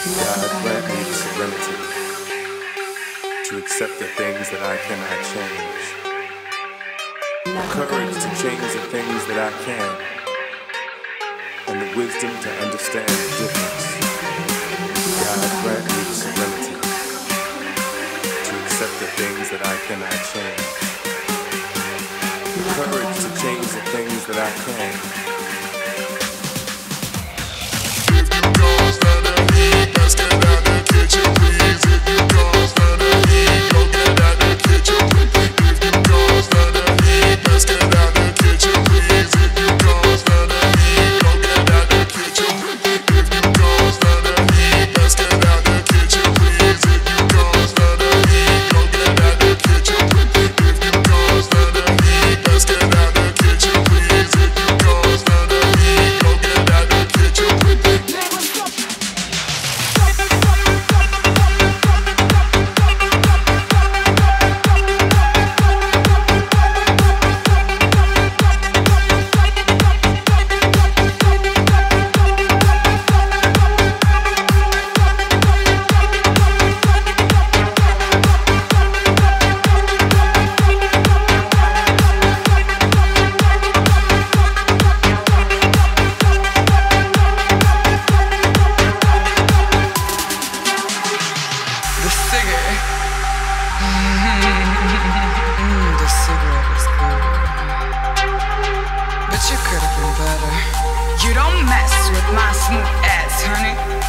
God grant me the serenity to accept the things that I cannot change, the courage to change the things that I can, and the wisdom to understand the difference. God grant me the serenity to accept the things that I cannot change, the courage to change the things that I can Mm, but you could have been better. You don't mess with my smooth ass, honey.